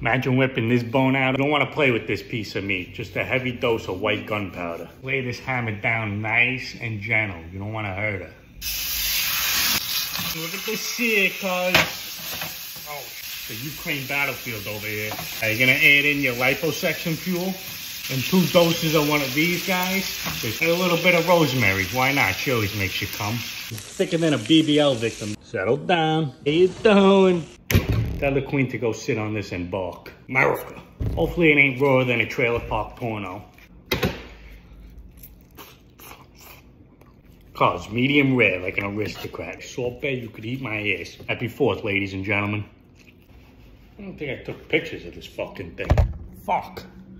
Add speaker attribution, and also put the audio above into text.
Speaker 1: Imagine whipping this bone out. You don't want to play with this piece of meat. Just a heavy dose of white gunpowder. Lay this hammer down nice and gentle. You don't want to hurt her. Look at this sear, cuz. Oh, the Ukraine battlefield over here. Are you gonna add in your liposuction fuel? And two doses of one of these guys. Just a little bit of rosemary. Why not? She always makes you come. Thicker than a BBL victim. Settle down. How you doing? Tell the queen to go sit on this and bark. America. Hopefully it ain't rawer than a trailer park porno. Cause medium rare like an aristocrat. Salt Bae, you could eat my ass. Happy 4th, ladies and gentlemen. I don't think I took pictures of this fucking thing. Fuck.